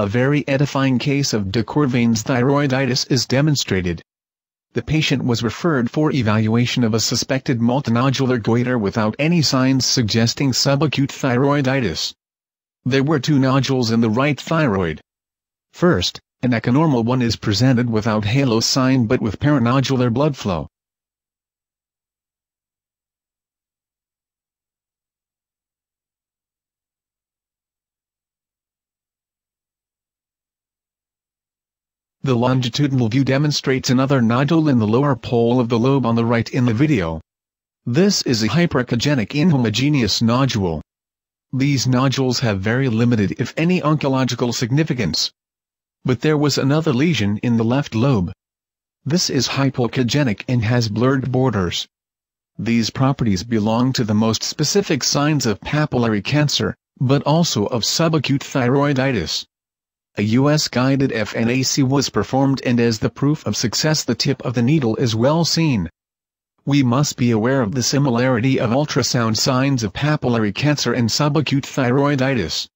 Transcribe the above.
a very edifying case of de Quervain's thyroiditis is demonstrated. The patient was referred for evaluation of a suspected multinodular goiter without any signs suggesting subacute thyroiditis. There were two nodules in the right thyroid. First, an echonormal one is presented without halo sign but with perinodular blood flow. The longitudinal view demonstrates another nodule in the lower pole of the lobe on the right in the video. This is a hyperechogenic inhomogeneous nodule. These nodules have very limited if any oncological significance. But there was another lesion in the left lobe. This is hypoechogenic and has blurred borders. These properties belong to the most specific signs of papillary cancer, but also of subacute thyroiditis. A US-guided FNAC was performed and as the proof of success the tip of the needle is well seen. We must be aware of the similarity of ultrasound signs of papillary cancer and subacute thyroiditis.